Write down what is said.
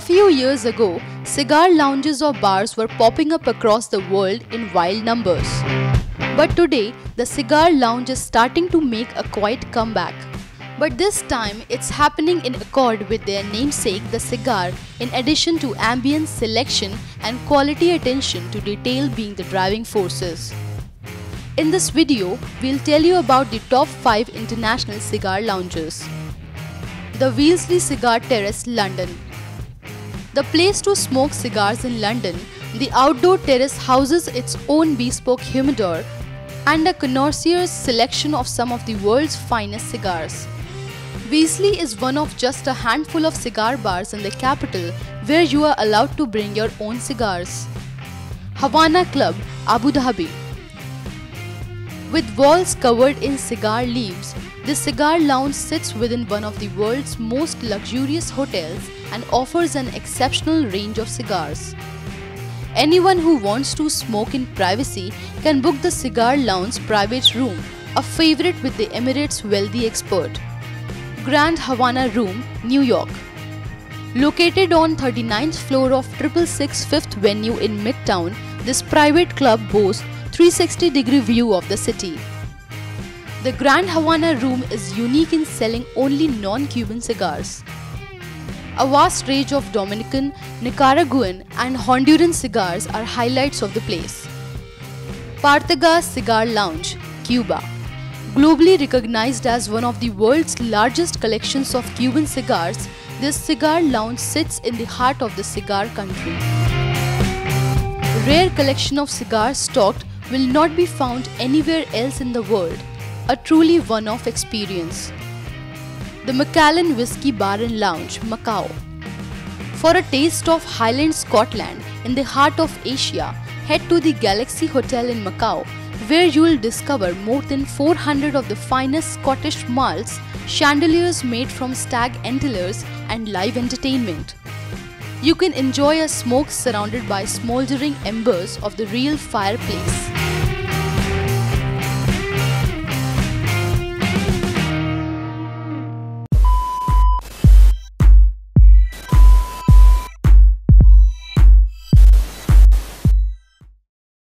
A few years ago, cigar lounges or bars were popping up across the world in wild numbers. But today, the cigar lounge is starting to make a quiet comeback. But this time, it's happening in accord with their namesake, the cigar, in addition to ambience selection and quality attention to detail being the driving forces. In this video, we'll tell you about the top 5 international cigar lounges. The Wellesley Cigar Terrace, London. The place to smoke cigars in London, the outdoor terrace houses its own bespoke humidor and a connoisseur's selection of some of the world's finest cigars. Wellesley is one of just a handful of cigar bars in the capital where you are allowed to bring your own cigars. Havana Club, Abu Dhabi. With walls covered in cigar leaves, this cigar lounge sits within one of the world's most luxurious hotels and offers an exceptional range of cigars. Anyone who wants to smoke in privacy can book the Cigar Lounge private room, a favorite with the Emirates' wealthy expert. Grand Havana Room, New York. Located on 39th floor of 666 Fifth Avenue in Midtown, this private club boasts 360 degree view of the city. The Grand Havana Room is unique in selling only non-Cuban cigars. A vast range of Dominican, Nicaraguan and Honduran cigars are highlights of the place. Partagas Cigar Lounge, Cuba. Globally recognized as one of the world's largest collections of Cuban cigars, this cigar lounge sits in the heart of the cigar country. Rare collection of cigars stocked will not be found anywhere else in the world a truly one-off experience. The Macallan Whiskey Bar and Lounge, Macau. For a taste of Highland Scotland in the heart of Asia, head to the Galaxy Hotel in Macau, where you will discover more than 400 of the finest Scottish malts, chandeliers made from stag antlers, and live entertainment. You can enjoy a smoke surrounded by smoldering embers of the real fireplace.